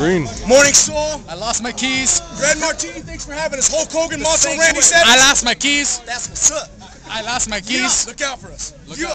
Green. Mourning Soul. I lost my keys. Red Martini, thanks for having us. Hulk Hogan, Macho Randy Savage. I lost my keys. That's what's up. I lost my Yeah, keys. look out for us. Look out.